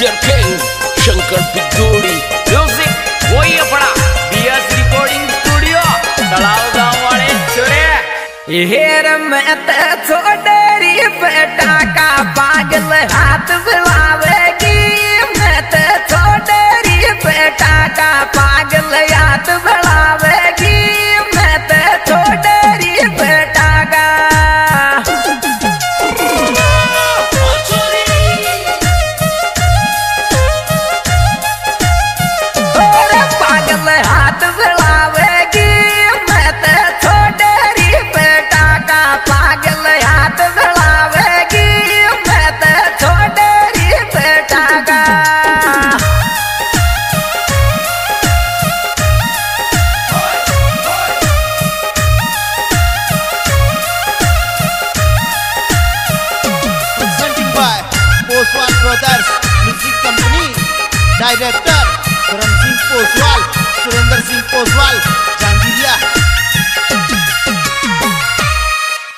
डीजर थिंग शंकर पिगोड़ी म्यूज़िक वही अपना बीएस रिकॉर्डिंग स्टूडियो तलाव गाँव वाले चुरे हेर मैं ते छोड़ेरी पेट डायरेक्टर करण सिंह पोसवाल सुरेंद्र सिंह पोसवाल जहांगीरिया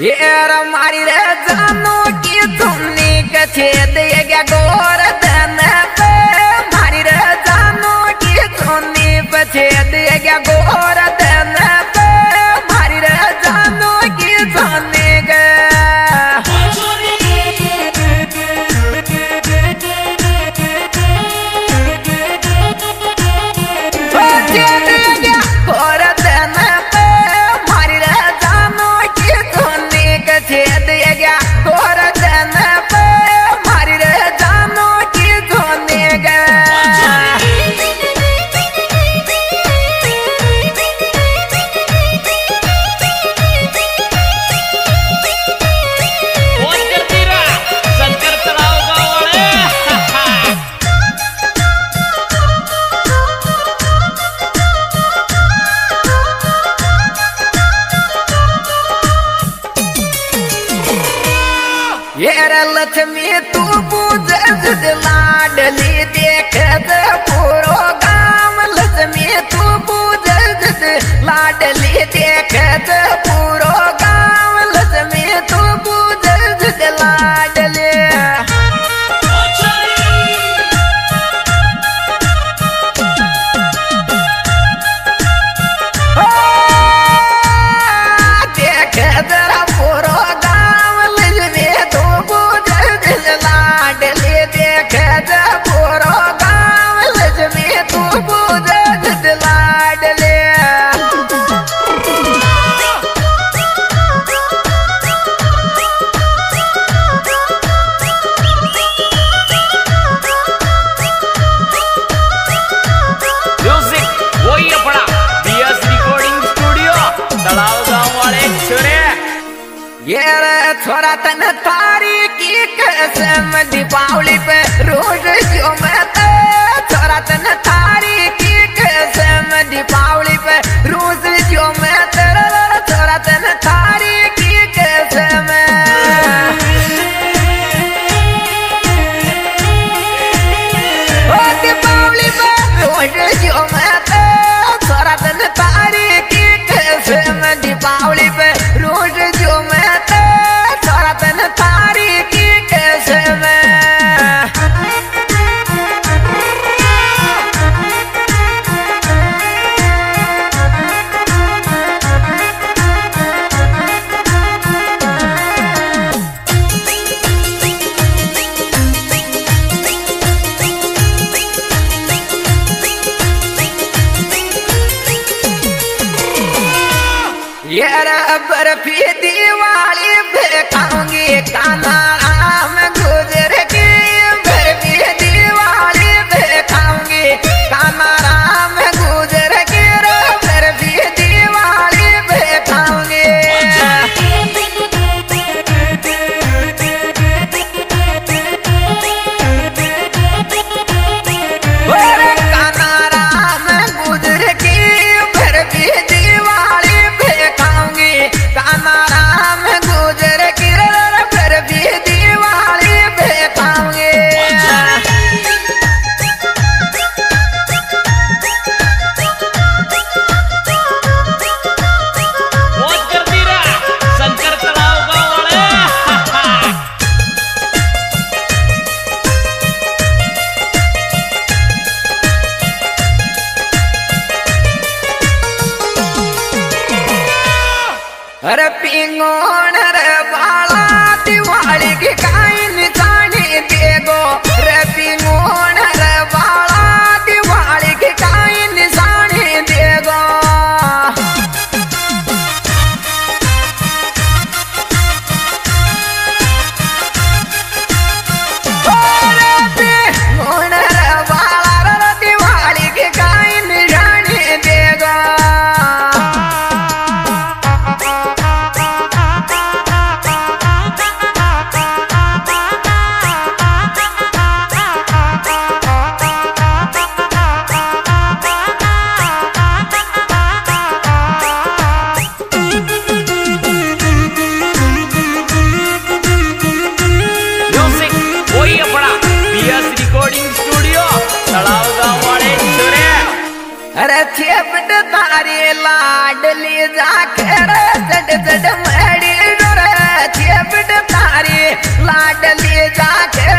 ये मारी रे जानो की तुमने कछे दे गया गोर धन पे। मारी रे जानो की तुमने पछे दे गया गोर लाडली देख बर्फ़ी दिवाली फिर खाऊँगी आम गुजर की बर्फ़ी दिवाली फिर खाऊँगी तारी लाडली जाकर जड जड मड़ी डोर छेपट तारी लाडली जाकर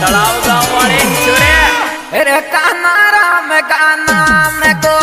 तलाव गाँव वाले चुरे। रे काना राम काना मैं को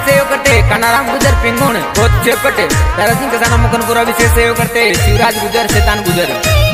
विशेष करते। कानाराम गुजर पिंगुण बहुत चौकटे दारा सिंह कसाना मुकनपुरा विशेष करते। शिवराज गुजर, शैतान गुजर।